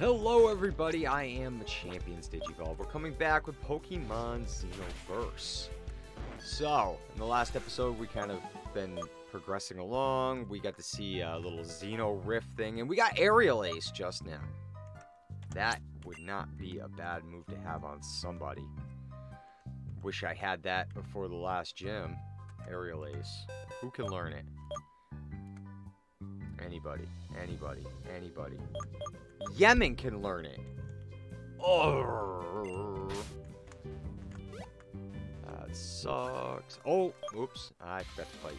Hello everybody, I am Machampions Digivolve. We're coming back with Pokemon Xenoverse. So, in the last episode we kind of been progressing along. We got to see a little Xeno Rift thing, and we got Aerial Ace just now. That would not be a bad move to have on somebody. Wish I had that before the last gym. Aerial Ace. Who can learn it? Anybody. Anybody. Anybody. Yemen can learn it. Oh. That sucks. Oh, oops. I forgot to fight.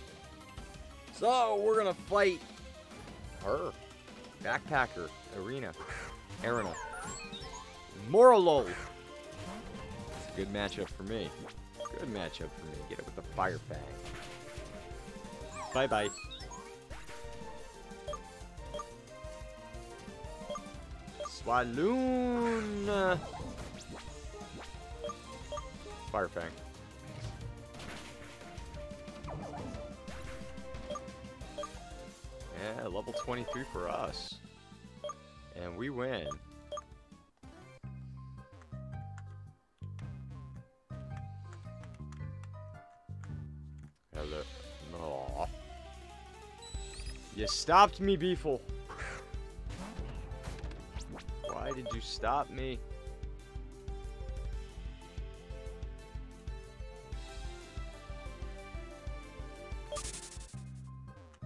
So, we're gonna fight her. Backpacker. Arena. Arena. Moralo. It's a good matchup for me. Good matchup for me. Get it with the Fire Fang. Bye-bye. Swaloon! Fire Fang. Yeah, level 23 for us. And we win. Hello. Aw. You stopped me, Beefle. Why did you stop me?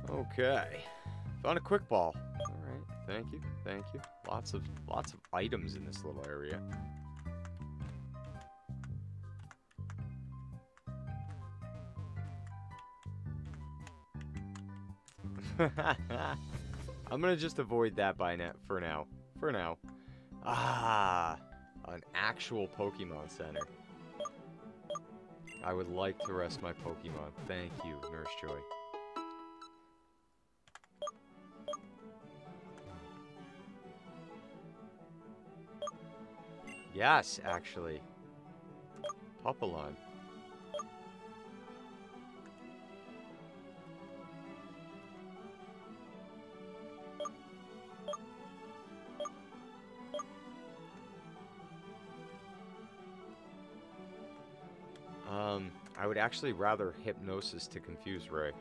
Okay. Found a quick ball. Alright, thank you, thank you. Lots of lots of items in this little area. I'm gonna just avoid that by now for now. For now. Ah, an actual Pokemon Center. I would like to rest my Pokemon. Thank you, Nurse Joy. Yes, actually. Pupilon. I would actually rather Hypnosis to confuse Ray.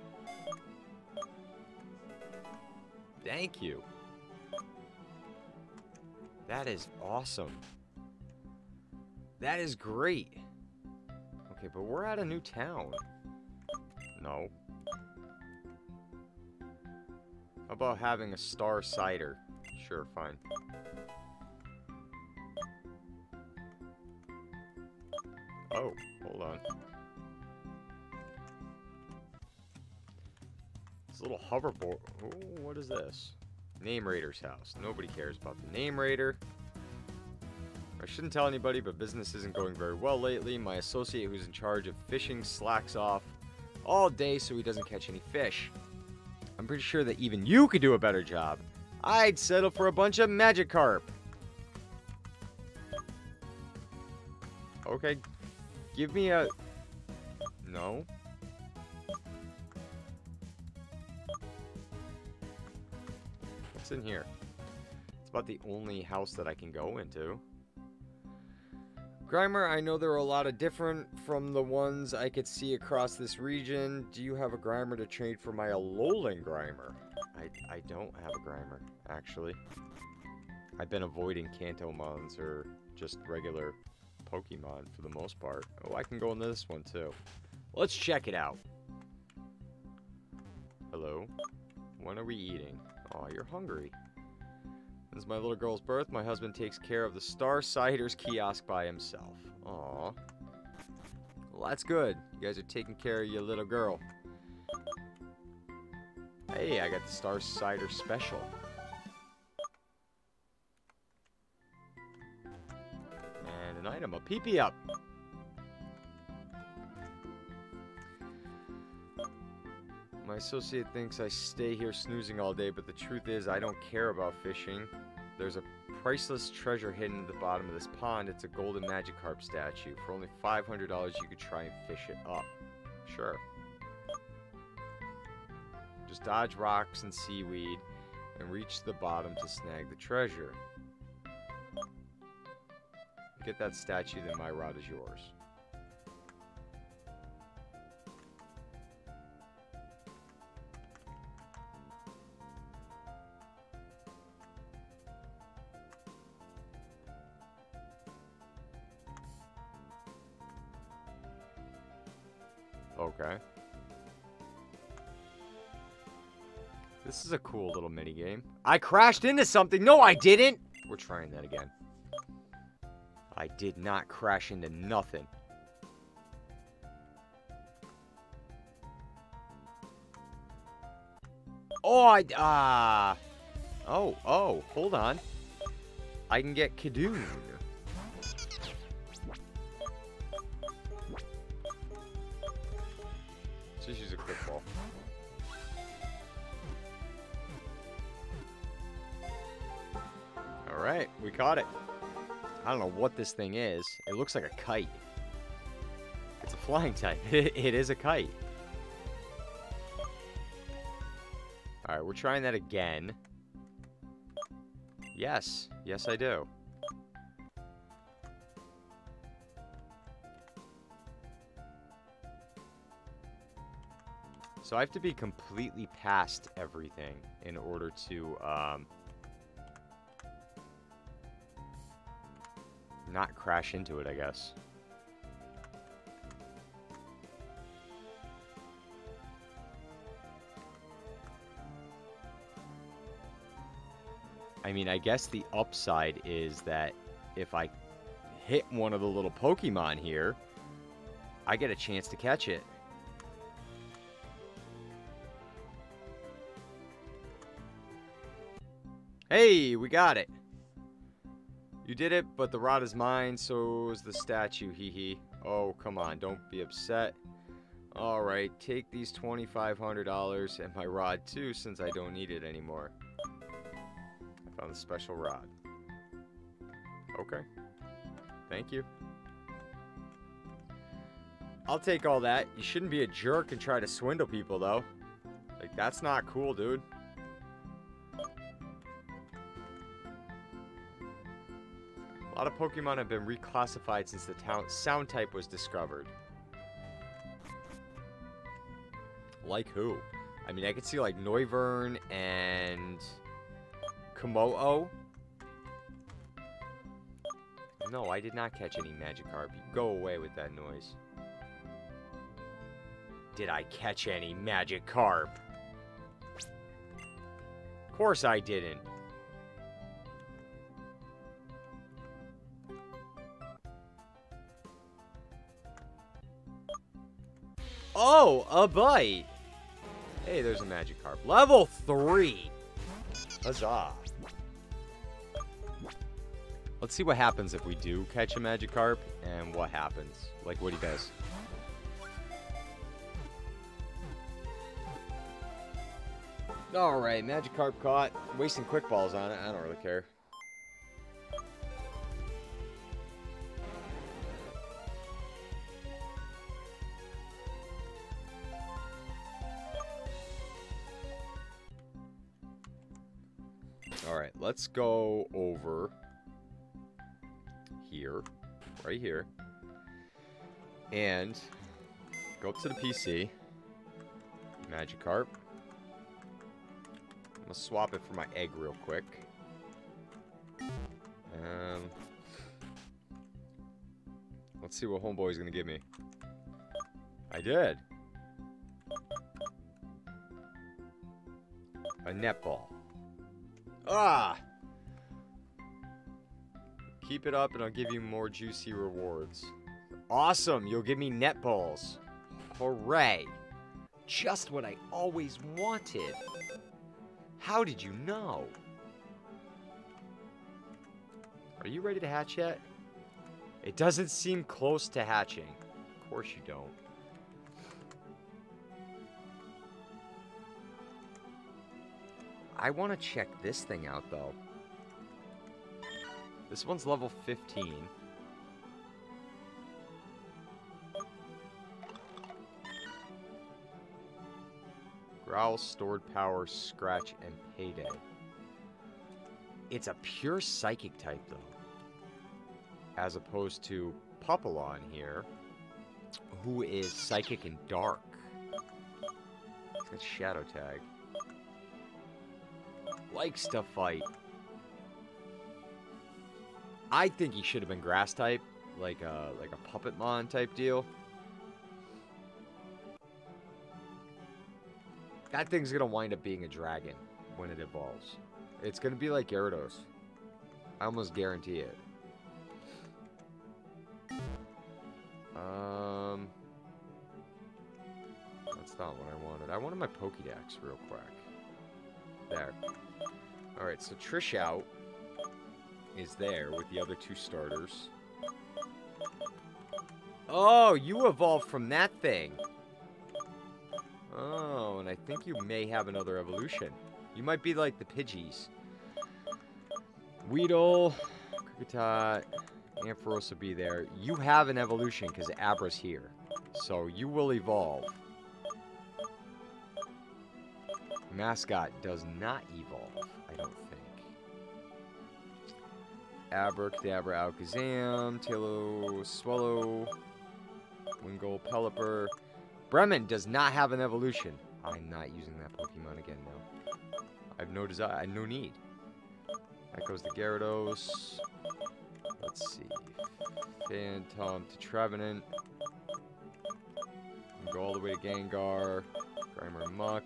Thank you. That is awesome. That is great. Okay, but we're at a new town. No. How about having a star cider? Sure, fine. Oh, hold on. Little hoverboard. Oh, what is this? Name Rater's house. Nobody cares about the Name Rater. I shouldn't tell anybody, but business isn't going very well lately. My associate who's in charge of fishing slacks off all day so he doesn't catch any fish. I'm pretty sure that even you could do a better job. I'd settle for a bunch of Magikarp. Okay, give me a... No. What's in here? It's about the only house that I can go into. Grimer, I know there are a lot of different from the ones I could see across this region. Do you have a Grimer to trade for my Alolan Grimer? I, I don't have a Grimer, actually. I've been avoiding Kantomons or just regular Pokemon for the most part. Oh, I can go into this one too. Let's check it out. Hello? When are we eating? Oh, you're hungry. This is my little girl's birth. My husband takes care of the Star Ciders kiosk by himself. Aw. Well, that's good. You guys are taking care of your little girl. Hey, I got the Star Cider special. And an item, a PP Up. My associate thinks I stay here snoozing all day, but the truth is I don't care about fishing. There's a priceless treasure hidden at the bottom of this pond. It's a golden Magikarp statue. For only $500, you could try and fish it up. Sure. Just dodge rocks and seaweed and reach the bottom to snag the treasure. get that statue, then my rod is yours. Okay. This is a cool little mini game. I crashed into something. No, I didn't. We're trying that again. I did not crash into nothing. Oh, I, ah. Uh, oh, oh, hold on. I can get Kadoon. Caught it. I don't know what this thing is. It looks like a kite. It's a flying type. it is a kite. Alright, we're trying that again. Yes. Yes, I do. So I have to be completely past everything in order to, um, not crash into it, I guess. I mean, I guess the upside is that if I hit one of the little Pokemon here, I get a chance to catch it. Hey, we got it. You did it, but the rod is mine, so is the statue, hee hee. Oh, come on, don't be upset. Alright, take these $2,500 and my rod too, since I don't need it anymore. I found a special rod. Okay. Thank you. I'll take all that. You shouldn't be a jerk and try to swindle people, though. Like, that's not cool, dude. Lot of Pokemon have been reclassified since the sound type was discovered. Like who? I mean, I could see like Noivern and Kommo-o. No, I did not catch any Magikarp. Go away with that noise. Did I catch any Magikarp? Of course I didn't. Oh, a bite. Hey, there's a Magikarp. Level 3. Huzzah. Let's see what happens if we do catch a Magikarp and what happens. Like what he does. Alright, Magikarp caught. Wasting quick balls on it. I don't really care. Let's go over here, right here, and go up to the PC, Magikarp. I'm gonna swap it for my egg real quick. Um, let's see what Homeboy's gonna give me. I did. A netball. Ah! Keep it up and I'll give you more juicy rewards. Awesome! You'll give me netballs. Hooray! Just what I always wanted. How did you know? Are you ready to hatch yet? It doesn't seem close to hatching. Of course you don't. I want to check this thing out, though. This one's level 15. Growl, Stored Power, Scratch, and Payday. It's a pure Psychic type, though. as opposed to Pupilon here, who is Psychic and Dark. He's got Shadow Tag. Likes to fight. I think he should have been Grass type, like a like a Puppetmon type deal. That thing's gonna wind up being a dragon when it evolves. It's gonna be like Gyarados. I almost guarantee it. Um, that's not what I wanted. I wanted my Pokédex real quick. There. Alright, so Trishout is there with the other two starters. Oh, you evolved from that thing. Oh, and I think you may have another evolution. You might be like the Pidgeys. Weedle, Kricketot, Ampharos will be there. You have an evolution because Abra's here. So you will evolve. Mascot does not evolve, I don't think. Abracadabra, Alakazam, Taillow, Swellow, Wingull, Pelipper. Bremen does not have an evolution. I'm not using that Pokemon again now. I have no desire, I have no need. That goes to Gyarados. Let's see. Phantump to Trevenant. Go all the way to Gengar. Grimer Muck.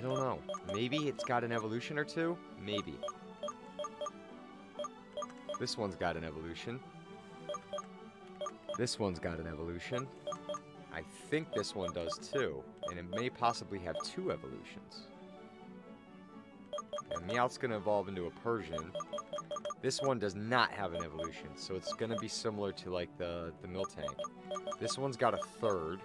I don't know. Maybe it's got an evolution or two? Maybe. This one's got an evolution. This one's got an evolution. I think this one does too. And it may possibly have two evolutions. And Meowth's to evolve into a Persian. This one does not have an evolution, so it's to be similar to like the, the Miltank. This one's got a third.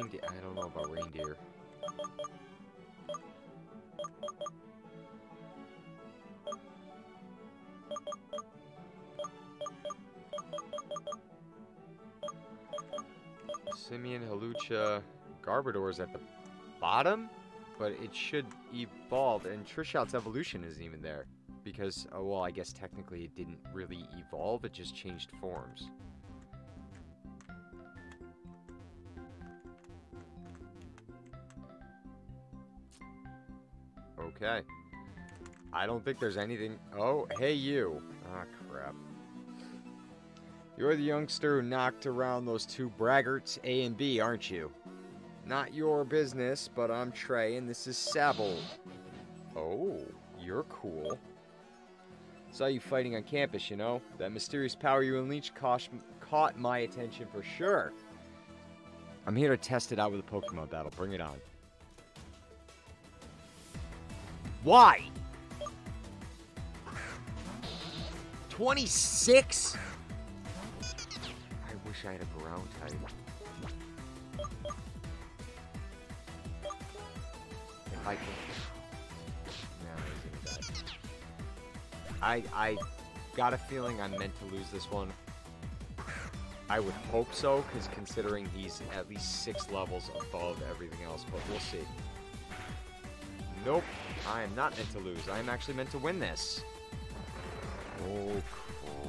Reindeer. I don't know about reindeer. Simeon, Hawlucha, is at the bottom, but it should evolve, and Trishout's evolution isn't even there. Because, oh, well, I guess technically it didn't really evolve, it just changed forms. Okay. I don't think there's anything... Oh, hey you. Ah, crap. You're the youngster who knocked around those two braggarts A and B, aren't you? Not your business, but I'm Trey, and this is Sable. Oh, you're cool. Saw you fighting on campus, you know? That mysterious power you unleashed caught my attention for sure. I'm here to test it out with a Pokemon battle. Bring it on. Why? 26? I wish I had a ground type. If I can... No, I, I got a feeling I'm meant to lose this one. I would hope so, because considering he's at least six levels above everything else, but we'll see. Nope. I am not meant to lose. I am actually meant to win this. Oh,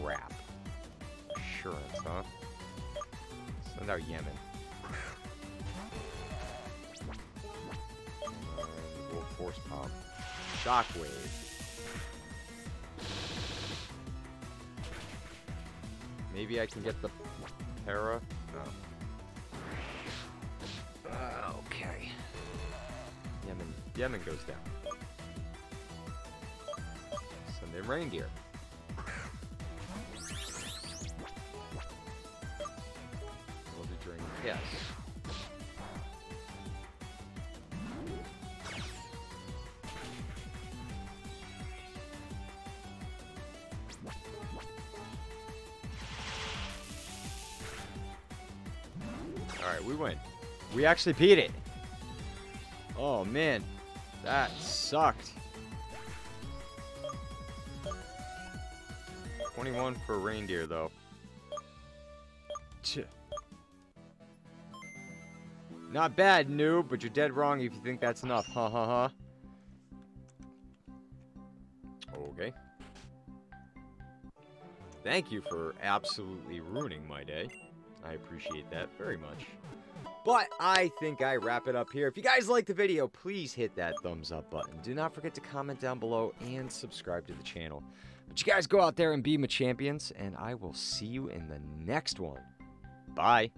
crap. Assurance, huh? Send out Yemen. And we'll Force Palm. Shockwave. Maybe I can get the para? No. Uh, okay. Yemen. Yemen goes down. In reindeer. We'll do drain. Yes. Alright, we win. We actually beat it. Oh, man. That sucked. 21 for reindeer, though. Ch Not bad, noob, but you're dead wrong if you think that's enough. Ha ha ha. Okay. Thank you for absolutely ruining my day. I appreciate that very much. But I think I wrap it up here. If you guys like the video, please hit that thumbs up button. Do not forget to comment down below and subscribe to the channel. But you guys go out there and be Machampions, and I will see you in the next one. Bye.